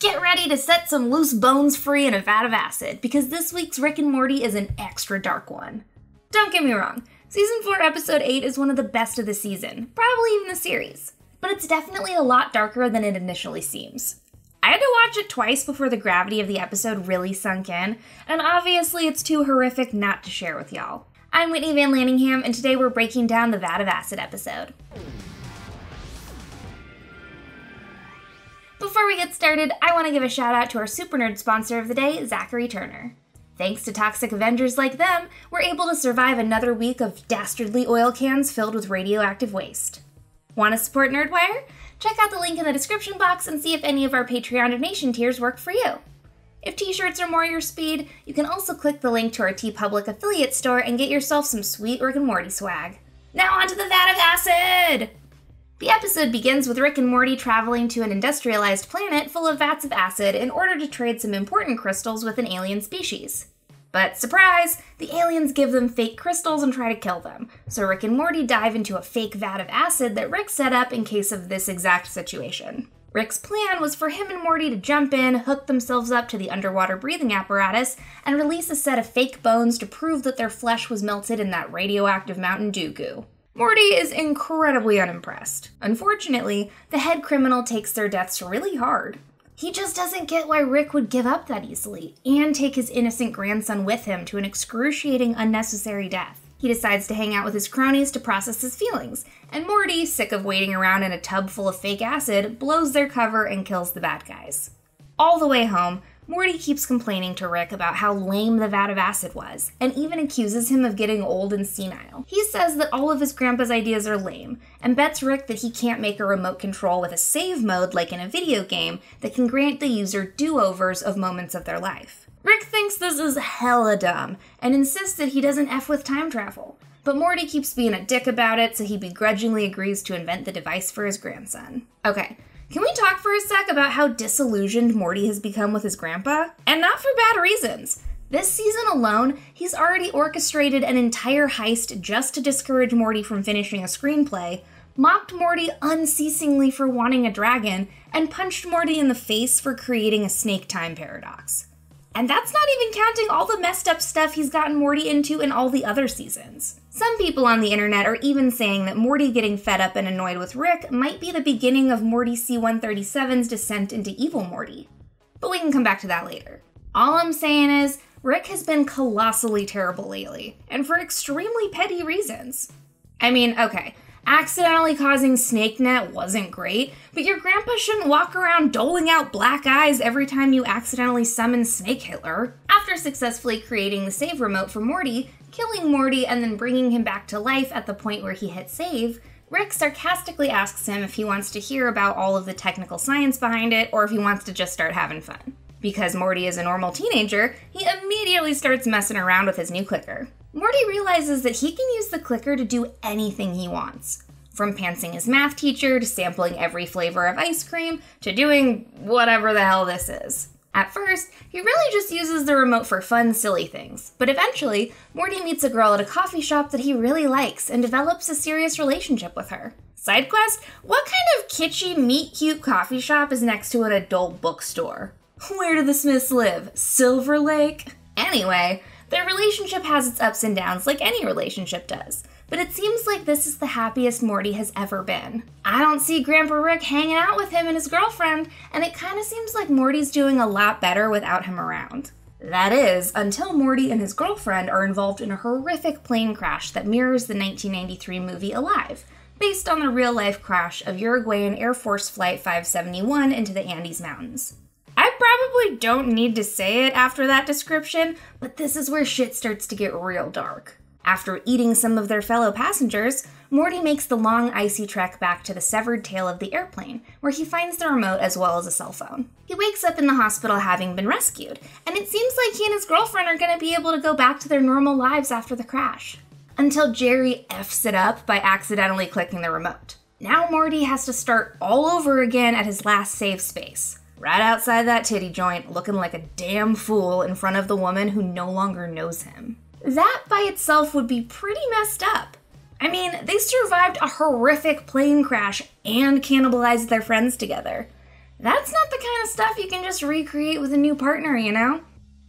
Get ready to set some loose bones free in a vat of acid, because this week's Rick and Morty is an extra dark one. Don't get me wrong, Season 4, Episode 8 is one of the best of the season, probably even the series, but it's definitely a lot darker than it initially seems. I had to watch it twice before the gravity of the episode really sunk in, and obviously it's too horrific not to share with y'all. I'm Whitney Van Lanningham, and today we're breaking down the Vat of Acid episode. We get started, I want to give a shout out to our Super Nerd sponsor of the day, Zachary Turner. Thanks to toxic Avengers like them, we're able to survive another week of dastardly oil cans filled with radioactive waste. Want to support Nerdwire? Check out the link in the description box and see if any of our Patreon donation tiers work for you. If t shirts are more your speed, you can also click the link to our TeePublic affiliate store and get yourself some sweet Rick and Morty swag. Now, onto the vat of acid! The episode begins with Rick and Morty traveling to an industrialized planet full of vats of acid in order to trade some important crystals with an alien species. But surprise, the aliens give them fake crystals and try to kill them, so Rick and Morty dive into a fake vat of acid that Rick set up in case of this exact situation. Rick's plan was for him and Morty to jump in, hook themselves up to the underwater breathing apparatus, and release a set of fake bones to prove that their flesh was melted in that radioactive Mountain Dew goo. Morty is incredibly unimpressed. Unfortunately, the head criminal takes their deaths really hard. He just doesn't get why Rick would give up that easily and take his innocent grandson with him to an excruciating, unnecessary death. He decides to hang out with his cronies to process his feelings, and Morty, sick of waiting around in a tub full of fake acid, blows their cover and kills the bad guys. All the way home, Morty keeps complaining to Rick about how lame the vat of acid was, and even accuses him of getting old and senile. He says that all of his grandpa's ideas are lame, and bets Rick that he can't make a remote control with a save mode like in a video game that can grant the user do overs of moments of their life. Rick thinks this is hella dumb, and insists that he doesn't F with time travel. But Morty keeps being a dick about it, so he begrudgingly agrees to invent the device for his grandson. Okay, can we talk for a sec about how disillusioned Morty has become with his grandpa? And not for bad reasons. This season alone, he's already orchestrated an entire heist just to discourage Morty from finishing a screenplay, mocked Morty unceasingly for wanting a dragon, and punched Morty in the face for creating a snake time paradox. And that's not even counting all the messed up stuff he's gotten Morty into in all the other seasons. Some people on the internet are even saying that Morty getting fed up and annoyed with Rick might be the beginning of Morty C137's descent into evil Morty. But we can come back to that later. All I'm saying is, Rick has been colossally terrible lately, and for extremely petty reasons. I mean, okay, accidentally causing snake net wasn't great, but your grandpa shouldn't walk around doling out black eyes every time you accidentally summon Snake Hitler. After successfully creating the save remote for Morty, killing Morty, and then bringing him back to life at the point where he hit save, Rick sarcastically asks him if he wants to hear about all of the technical science behind it or if he wants to just start having fun. Because Morty is a normal teenager, he immediately starts messing around with his new clicker. Morty realizes that he can use the clicker to do anything he wants. From pantsing his math teacher to sampling every flavor of ice cream to doing whatever the hell this is. At first, he really just uses the remote for fun, silly things, but eventually, Morty meets a girl at a coffee shop that he really likes and develops a serious relationship with her. Side quest What kind of kitschy, meet cute coffee shop is next to an adult bookstore? Where do the Smiths live? Silver Lake? Anyway, their relationship has its ups and downs like any relationship does, but it seems like this is the happiest Morty has ever been. I don't see Grandpa Rick hanging out with him and his girlfriend, and it kind of seems like Morty's doing a lot better without him around. That is, until Morty and his girlfriend are involved in a horrific plane crash that mirrors the 1993 movie Alive, based on the real life crash of Uruguayan Air Force Flight 571 into the Andes Mountains. Probably don't need to say it after that description, but this is where shit starts to get real dark. After eating some of their fellow passengers, Morty makes the long icy trek back to the severed tail of the airplane, where he finds the remote as well as a cell phone. He wakes up in the hospital having been rescued, and it seems like he and his girlfriend are going to be able to go back to their normal lives after the crash. Until Jerry F's it up by accidentally clicking the remote. Now Morty has to start all over again at his last safe space right outside that titty joint, looking like a damn fool in front of the woman who no longer knows him. That by itself would be pretty messed up. I mean, they survived a horrific plane crash and cannibalized their friends together. That's not the kind of stuff you can just recreate with a new partner, you know?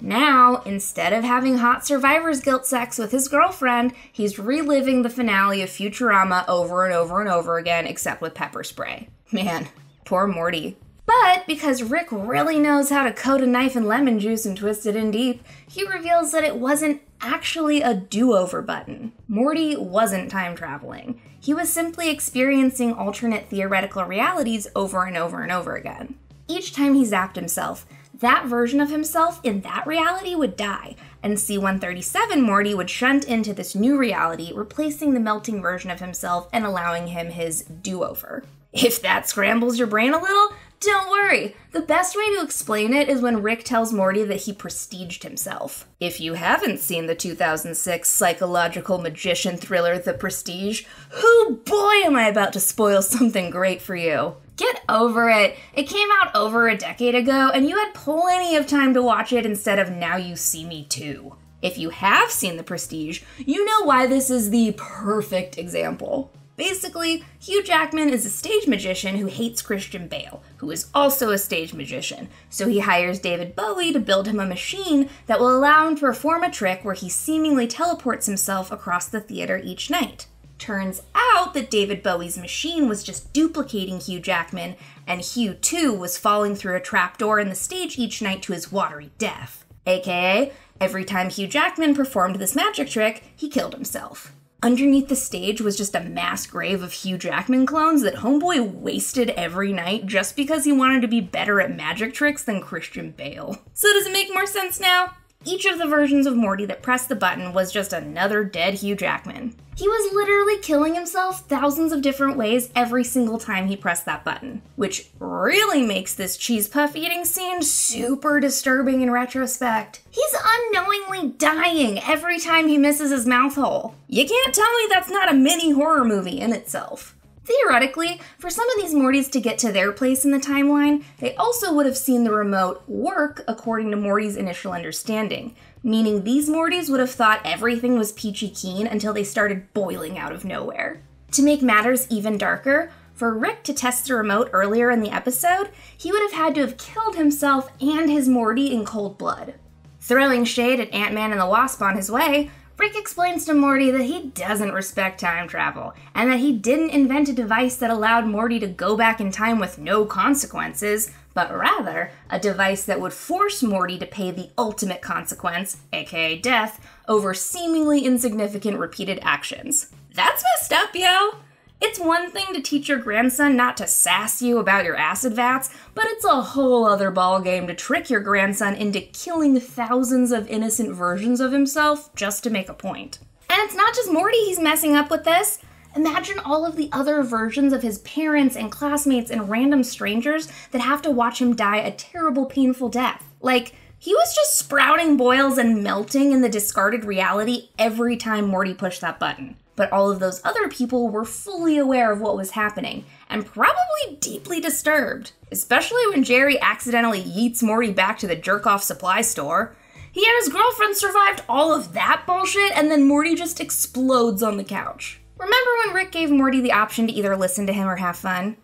Now, instead of having hot survivor's guilt sex with his girlfriend, he's reliving the finale of Futurama over and over and over again, except with pepper spray. Man, poor Morty. But because Rick really knows how to coat a knife in lemon juice and twist it in deep, he reveals that it wasn't actually a do over button. Morty wasn't time traveling. He was simply experiencing alternate theoretical realities over and over and over again. Each time he zapped himself, that version of himself in that reality would die, and C137 Morty would shunt into this new reality, replacing the melting version of himself and allowing him his do over. If that scrambles your brain a little, don't worry. The best way to explain it is when Rick tells Morty that he prestiged himself. If you haven't seen the 2006 psychological magician thriller The Prestige, who boy am I about to spoil something great for you. Get over it. It came out over a decade ago, and you had plenty of time to watch it instead of Now You See Me Too. If you have seen The Prestige, you know why this is the perfect example. Basically, Hugh Jackman is a stage magician who hates Christian Bale, who is also a stage magician, so he hires David Bowie to build him a machine that will allow him to perform a trick where he seemingly teleports himself across the theater each night. Turns out that David Bowie's machine was just duplicating Hugh Jackman, and Hugh too was falling through a trapdoor in the stage each night to his watery death. AKA, every time Hugh Jackman performed this magic trick, he killed himself. Underneath the stage was just a mass grave of Hugh Jackman clones that Homeboy wasted every night just because he wanted to be better at magic tricks than Christian Bale. So does it make more sense now? Each of the versions of Morty that pressed the button was just another dead Hugh Jackman. He was literally killing himself thousands of different ways every single time he pressed that button, which really makes this cheese puff eating scene super disturbing in retrospect. He's unknowingly dying every time he misses his mouth hole. You can't tell me that's not a mini horror movie in itself. Theoretically, for some of these Mortys to get to their place in the timeline, they also would have seen the remote work according to Morty's initial understanding, meaning these Mortys would have thought everything was peachy keen until they started boiling out of nowhere. To make matters even darker, for Rick to test the remote earlier in the episode, he would have had to have killed himself and his Morty in cold blood. Throwing shade at Ant Man and the Wasp on his way, Rick explains to Morty that he doesn't respect time travel, and that he didn't invent a device that allowed Morty to go back in time with no consequences, but rather a device that would force Morty to pay the ultimate consequence, aka death, over seemingly insignificant repeated actions. That's messed up, yo! It's one thing to teach your grandson not to sass you about your acid vats, but it's a whole other ballgame to trick your grandson into killing thousands of innocent versions of himself just to make a point. And it's not just Morty he's messing up with this. Imagine all of the other versions of his parents and classmates and random strangers that have to watch him die a terrible, painful death. Like, he was just sprouting boils and melting in the discarded reality every time Morty pushed that button but all of those other people were fully aware of what was happening and probably deeply disturbed, especially when Jerry accidentally yeets Morty back to the jerk off supply store. He and his girlfriend survived all of that bullshit, and then Morty just explodes on the couch. Remember when Rick gave Morty the option to either listen to him or have fun?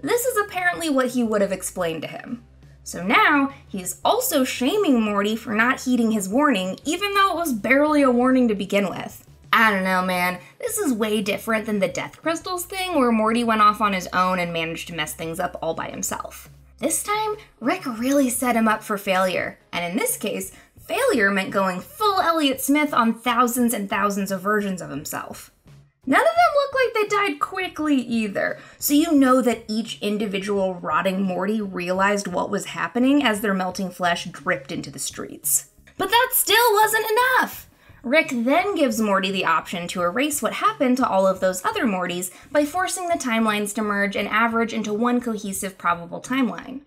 This is apparently what he would have explained to him. So now, he's also shaming Morty for not heeding his warning, even though it was barely a warning to begin with. I don't know, man. This is way different than the Death Crystals thing where Morty went off on his own and managed to mess things up all by himself. This time, Rick really set him up for failure, and in this case, failure meant going full Elliott Smith on thousands and thousands of versions of himself. None of them look like they died quickly either, so you know that each individual rotting Morty realized what was happening as their melting flesh dripped into the streets. But that still wasn't enough! Rick then gives Morty the option to erase what happened to all of those other Mortys by forcing the timelines to merge and average into one cohesive probable timeline.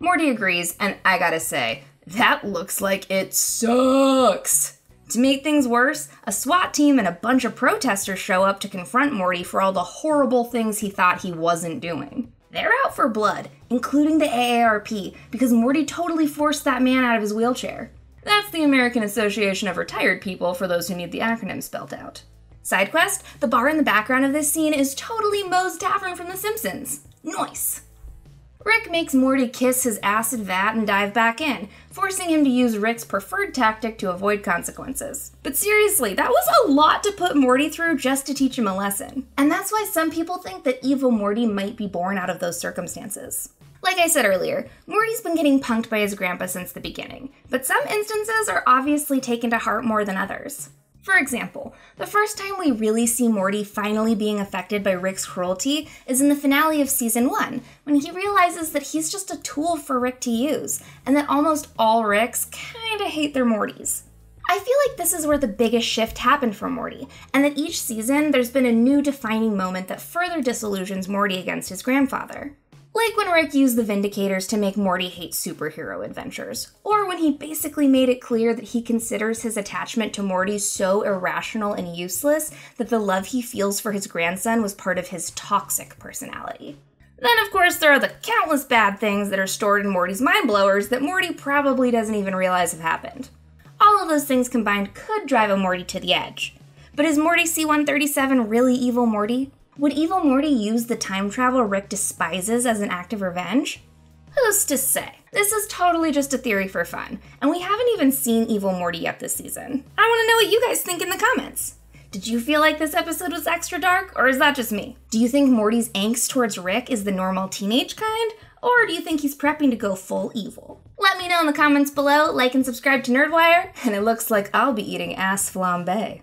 Morty agrees, and I gotta say, that looks like it sucks! To make things worse, a SWAT team and a bunch of protesters show up to confront Morty for all the horrible things he thought he wasn't doing. They're out for blood, including the AARP, because Morty totally forced that man out of his wheelchair. That's the American Association of Retired People for those who need the acronym spelled out. Side quest the bar in the background of this scene is totally Moe's Tavern from The Simpsons. Nice. Rick makes Morty kiss his acid vat and dive back in, forcing him to use Rick's preferred tactic to avoid consequences. But seriously, that was a lot to put Morty through just to teach him a lesson. And that's why some people think that evil Morty might be born out of those circumstances. Like I said earlier, Morty's been getting punked by his grandpa since the beginning, but some instances are obviously taken to heart more than others. For example, the first time we really see Morty finally being affected by Rick's cruelty is in the finale of season 1, when he realizes that he's just a tool for Rick to use, and that almost all Ricks kinda hate their Mortys. I feel like this is where the biggest shift happened for Morty, and that each season there's been a new defining moment that further disillusions Morty against his grandfather. Like when Rick used the Vindicators to make Morty hate superhero adventures, or when he basically made it clear that he considers his attachment to Morty so irrational and useless that the love he feels for his grandson was part of his toxic personality. Then, of course, there are the countless bad things that are stored in Morty's mind blowers that Morty probably doesn't even realize have happened. All of those things combined could drive a Morty to the edge. But is Morty C137 really evil Morty? Would evil Morty use the time travel Rick despises as an act of revenge? Who's to say? This is totally just a theory for fun, and we haven't even seen Evil Morty yet this season. I want to know what you guys think in the comments. Did you feel like this episode was extra dark, or is that just me? Do you think Morty's angst towards Rick is the normal teenage kind, or do you think he's prepping to go full evil? Let me know in the comments below, like and subscribe to Nerdwire, and it looks like I'll be eating ass flambe.